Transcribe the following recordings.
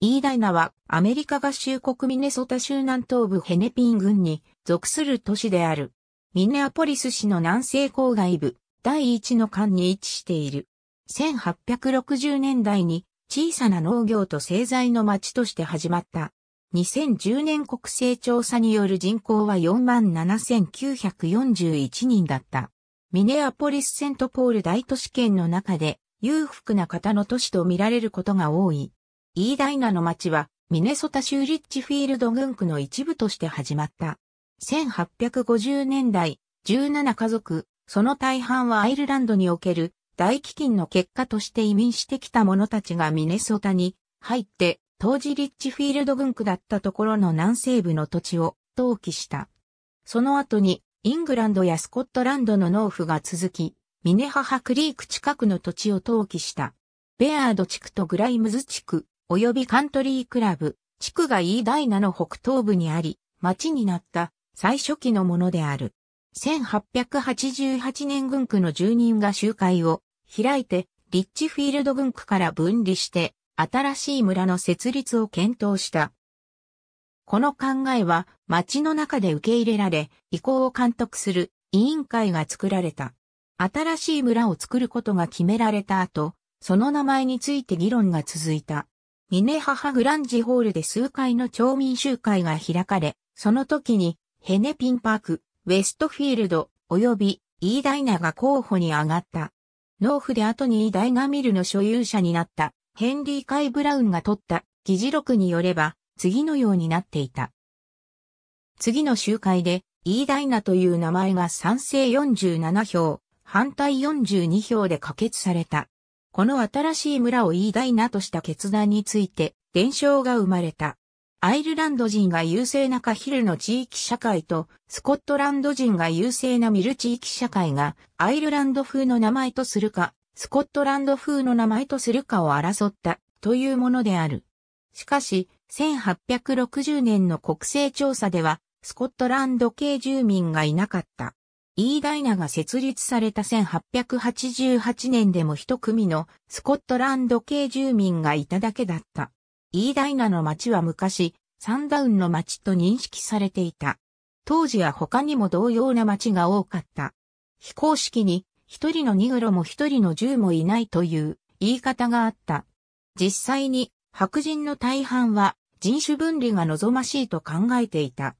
イーダイナはアメリカ合衆国ミネソタ州南東部ヘネピン郡に属する都市である。ミネアポリス市の南西郊外部、第一の間に位置している。1860年代に小さな農業と製材の町として始まった。2010年国勢調査による人口は47,941人だった。ミネアポリス・セントポール大都市圏の中で裕福な方の都市と見られることが多い。イーダイナの町はミネソタ州リッチフィールド郡区の一部として始まった。1850年代、17家族、その大半はアイルランドにおける大飢饉の結果として移民してきた者たちがミネソタに入って、当時リッチフィールド郡区だったところの南西部の土地を登記した。その後にイングランドやスコットランドの農夫が続き、ミネハハクリーク近くの土地を登記した。ベアード地区とグライムズ地区、及びカントリークラブ、地区がイーダイナの北東部にあり、町になった最初期のものである。1888年軍区の住人が集会を開いて、リッチフィールド軍区から分離して、新しい村の設立を検討した。この考えは町の中で受け入れられ、移行を監督する委員会が作られた。新しい村を作ることが決められた後、その名前について議論が続いた。ミネハハグランジホールで数回の町民集会が開かれ、その時にヘネピンパーク、ウェストフィールド、及びイーダイナが候補に上がった。農夫で後にイーダイナミルの所有者になったヘンリー・カイ・ブラウンが取った議事録によれば次のようになっていた。次の集会でイーダイナという名前が賛成47票、反対42票で可決された。この新しい村を言いたいなとした決断について、伝承が生まれた。アイルランド人が優勢なカヒルの地域社会と、スコットランド人が優勢なミル地域社会が、アイルランド風の名前とするか、スコットランド風の名前とするかを争った、というものである。しかし、1860年の国勢調査では、スコットランド系住民がいなかった。イーダイナが設立された1888年でも一組のスコットランド系住民がいただけだった。イーダイナの町は昔、サンダウンの町と認識されていた。当時は他にも同様な町が多かった。非公式に一人のニグロも一人の銃もいないという言い方があった。実際に白人の大半は人種分離が望ましいと考えていた。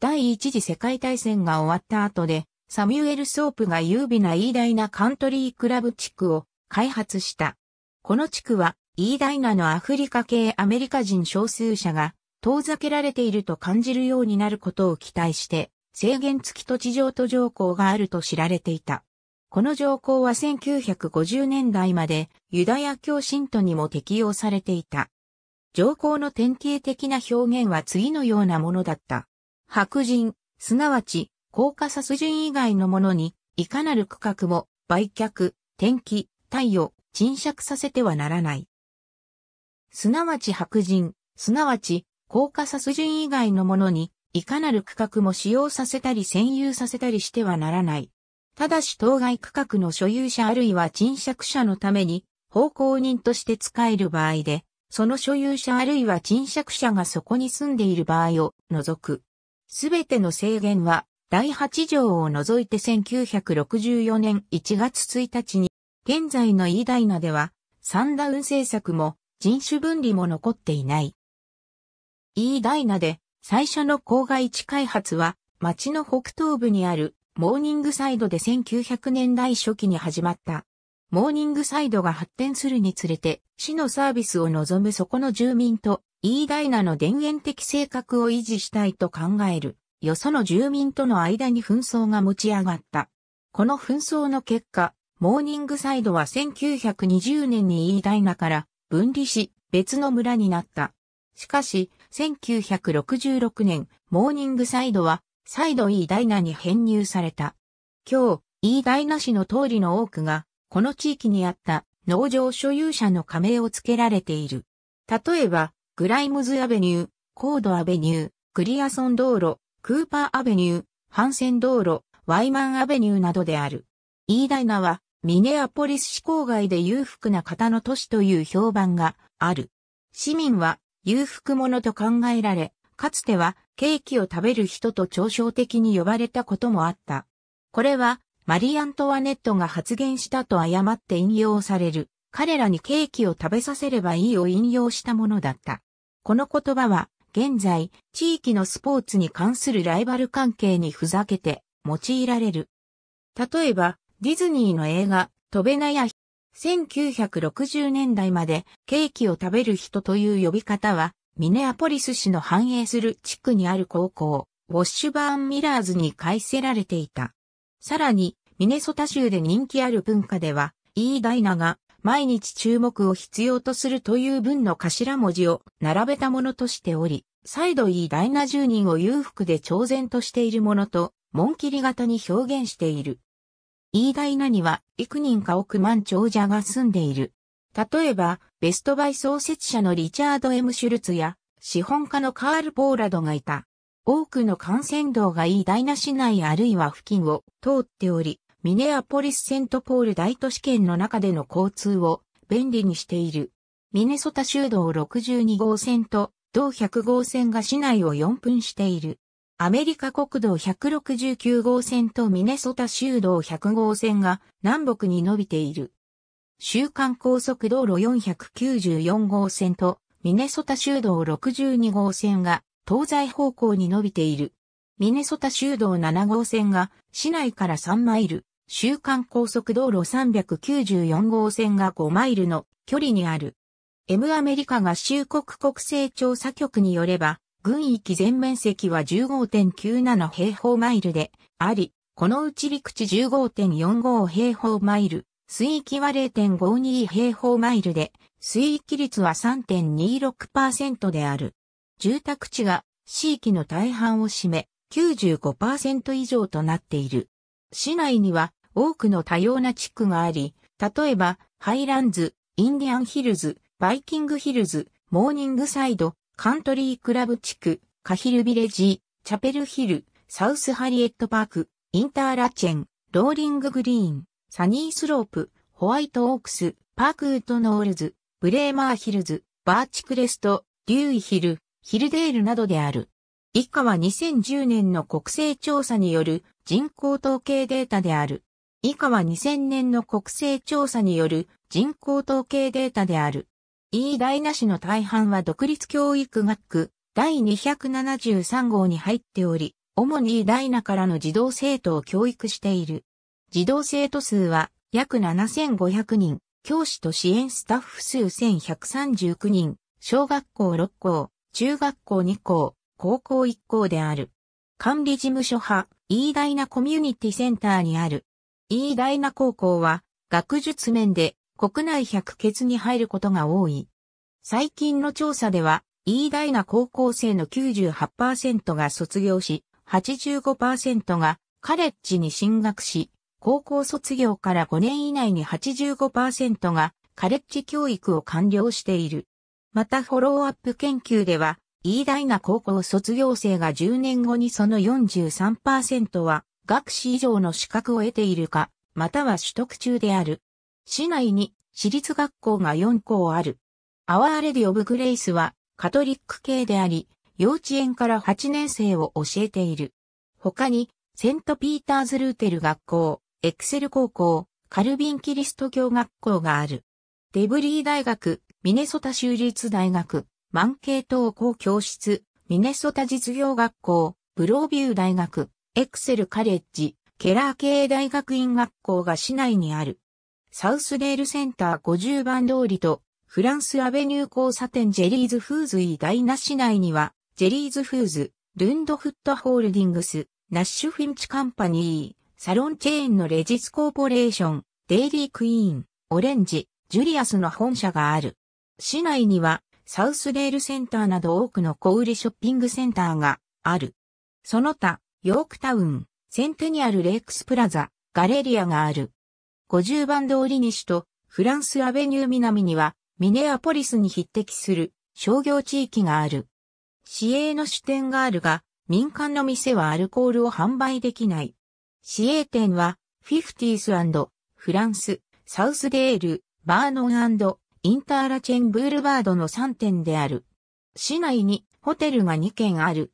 第一次世界大戦が終わった後でサミュエル・ソープが優美な偉大なカントリークラブ地区を開発した。この地区は、偉大なのアフリカ系アメリカ人少数者が遠ざけられていると感じるようになることを期待して、制限付き土地上と条項があると知られていた。この条項は1950年代までユダヤ教信徒にも適用されていた。条項の典型的な表現は次のようなものだった。白人、すなわち高架殺人以外のものに、いかなる区画も売却、転記、貸与、賃借させてはならない。すなわち白人、すなわち、高架殺人以外のものに、いかなる区画も使用させたり占有させたりしてはならない。ただし当該区画の所有者あるいは賃借者のために、奉公人として使える場合で、その所有者あるいは賃借者がそこに住んでいる場合を除く。すべての制限は第8条を除いて1964年1月1日に、現在のイーダイナでは、サンダウン政策も人種分離も残っていない。イーダイナで最初の郊外地開発は、町の北東部にあるモーニングサイドで1900年代初期に始まった。モーニングサイドが発展するにつれて、市のサービスを望むそこの住民と、イーダイナの田園的性格を維持したいと考える。よその住民との間に紛争が持ち上がった。この紛争の結果、モーニングサイドは1920年にイーダイナから分離し別の村になった。しかし、1966年、モーニングサイドは再度イーダイナに編入された。今日、イーダイナ市の通りの多くが、この地域にあった農場所有者の加盟を付けられている。例えば、グライムズアベニュー、コードアベニュー、クリアソン道路、クーパーアベニュー、ハンセン道路、ワイマンアベニューなどである。イーダイナはミネアポリス市郊外で裕福な方の都市という評判がある。市民は裕福者と考えられ、かつてはケーキを食べる人と嘲笑的に呼ばれたこともあった。これはマリ・アントワネットが発言したと誤って引用される。彼らにケーキを食べさせればいいを引用したものだった。この言葉は、現在、地域のスポーツに関するライバル関係にふざけて用いられる。例えば、ディズニーの映画、飛べなや、1960年代までケーキを食べる人という呼び方は、ミネアポリス市の繁栄する地区にある高校、ウォッシュバーンミラーズに改せられていた。さらに、ミネソタ州で人気ある文化では、イーダイナが毎日注目を必要とするという文の頭文字を並べたものとしており、再度イーダイナ住人を裕福で超然としているものと、紋切り型に表現している。イーダイナには幾人か億万長者が住んでいる。例えば、ベストバイ創設者のリチャード・エム・シュルツや、資本家のカール・ポーラドがいた。多くの幹線道がイーダイナ市内あるいは付近を通っており、ミネアポリス・セントポール大都市圏の中での交通を便利にしている。ミネソタ州道62号線と同100号線が市内を4分している。アメリカ国道169号線とミネソタ州道100号線が南北に伸びている。週間高速道路494号線とミネソタ州道62号線が東西方向に伸びている。ミネソタ州道7号線が市内から3マイル、週間高速道路394号線が5マイルの距離にある。M アメリカ合衆国国勢調査局によれば、軍域全面積は15.97平方マイルであり、このうち陸地15.45平方マイル、水域は0.52平方マイルで、水域率は3.26%である。住宅地が地域の大半を占め、95%以上となっている。市内には多くの多様な地区があり、例えば、ハイランズ、インディアンヒルズ、バイキングヒルズ、モーニングサイド、カントリークラブ地区、カヒルビレッジ、チャペルヒル、サウスハリエットパーク、インターラチェン、ローリンググリーン、サニースロープ、ホワイトオークス、パークウッドノールズ、ブレーマーヒルズ、バーチクレスト、デューイヒル、ヒルデールなどである。以下は2010年の国勢調査による人口統計データである。以下は2000年の国勢調査による人口統計データである。イーダイナ市の大半は独立教育学区第273号に入っており、主にイーダイナからの児童生徒を教育している。児童生徒数は約7500人、教師と支援スタッフ数1139人、小学校6校、中学校2校、高校1校である。管理事務所派、イーダイナコミュニティセンターにあるイーダイナ高校は学術面で国内百欠に入ることが多い。最近の調査では、イーダイナ高校生の98%が卒業し、85%がカレッジに進学し、高校卒業から5年以内に85%がカレッジ教育を完了している。またフォローアップ研究では、イーダイナ高校卒業生が10年後にその43%は学士以上の資格を得ているか、または取得中である。市内に私立学校が4校ある。アワーレディオブグレイスはカトリック系であり、幼稚園から8年生を教えている。他に、セントピーターズルーテル学校、エクセル高校、カルビンキリスト教学校がある。デブリー大学、ミネソタ州立大学、マンケート校教室、ミネソタ実業学校、ブロービュー大学、エクセルカレッジ、ケラー系大学院学校が市内にある。サウスレールセンター50番通りとフランスアベニュー交差点ジェリーズフーズイダイナ市内にはジェリーズフーズ、ルンドフードホールディングス、ナッシュフィンチカンパニー、サロンチェーンのレジスコーポレーション、デイリークイーン、オレンジジュリアスの本社がある。市内にはサウスレールセンターなど多くの小売ショッピングセンターがある。その他、ヨークタウン、センテニアルレイクスプラザ、ガレリアがある。50番通り西とフランスアベニュー南にはミネアポリスに匹敵する商業地域がある。市営の支店があるが、民間の店はアルコールを販売できない。市営店は、フィフティースフランス、サウスデール、バーノンインターラチェンブールバードの3店である。市内にホテルが2軒ある。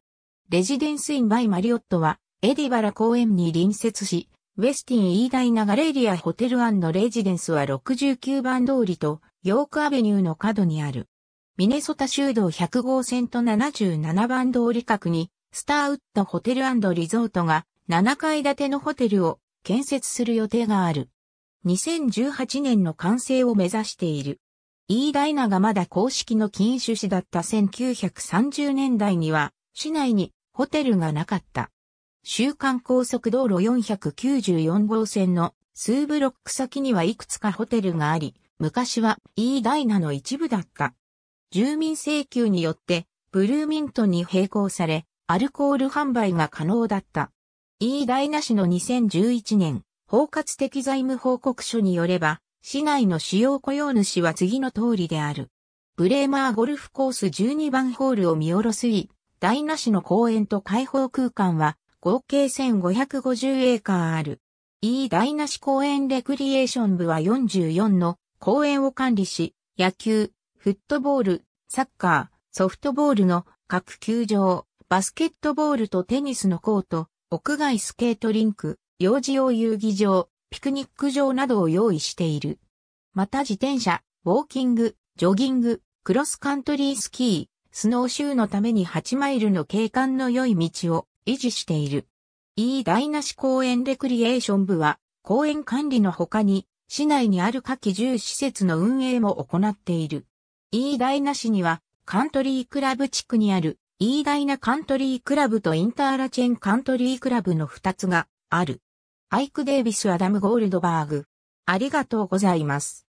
レジデンスインバイマリオットはエディバラ公園に隣接し、ウェスティンイーダイナガレリアホテルレジデンスは69番通りとヨークアベニューの角にある。ミネソタ州道100号線と77番通り角にスターウッドホテルリゾートが7階建てのホテルを建設する予定がある。2018年の完成を目指している。イーダイナがまだ公式の禁酒市だった1930年代には、市内にホテルがなかった。週間高速道路494号線の数ブロック先にはいくつかホテルがあり、昔はイーダイナの一部だった。住民請求によってブルーミントンに並行され、アルコール販売が可能だった。イーダイナ市の2011年、包括的財務報告書によれば、市内の主要雇用主は次の通りである。ブレーマーゴルフコース12番ホールを見下ろすイ、ダイナ市の公園と開放空間は合計1550エーカーある。イーダイナ市公園レクリエーション部は44の公園を管理し、野球、フットボール、サッカー、ソフトボールの各球場、バスケットボールとテニスのコート、屋外スケートリンク、幼児用遊戯場、ピクニック場などを用意している。また自転車、ウォーキング、ジョギング、クロスカントリースキー、スノーシューのために8マイルの景観の良い道を維持している。E 台無し公園レクリエーション部は、公園管理の他に、市内にある夏季重施設の運営も行っている。E 台無しには、カントリークラブ地区にある、E ダイナカントリークラブとインターラチェンカントリークラブの2つがある。アイク・デイビス・アダム・ゴールドバーグ。ありがとうございます。